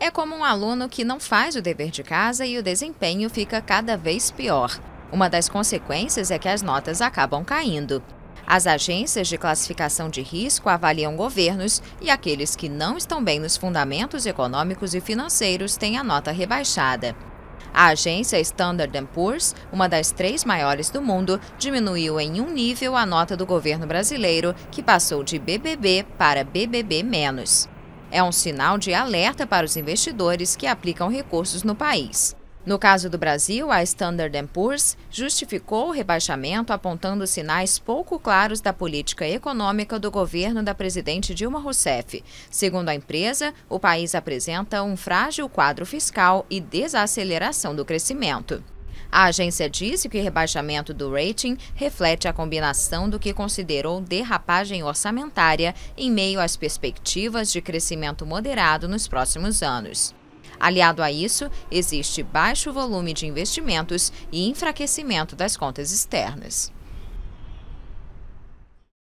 É como um aluno que não faz o dever de casa e o desempenho fica cada vez pior. Uma das consequências é que as notas acabam caindo. As agências de classificação de risco avaliam governos e aqueles que não estão bem nos fundamentos econômicos e financeiros têm a nota rebaixada. A agência Standard Poor's, uma das três maiores do mundo, diminuiu em um nível a nota do governo brasileiro, que passou de BBB para BBB-. É um sinal de alerta para os investidores que aplicam recursos no país. No caso do Brasil, a Standard Poor's justificou o rebaixamento apontando sinais pouco claros da política econômica do governo da presidente Dilma Rousseff. Segundo a empresa, o país apresenta um frágil quadro fiscal e desaceleração do crescimento. A agência disse que o rebaixamento do rating reflete a combinação do que considerou derrapagem orçamentária em meio às perspectivas de crescimento moderado nos próximos anos. Aliado a isso, existe baixo volume de investimentos e enfraquecimento das contas externas.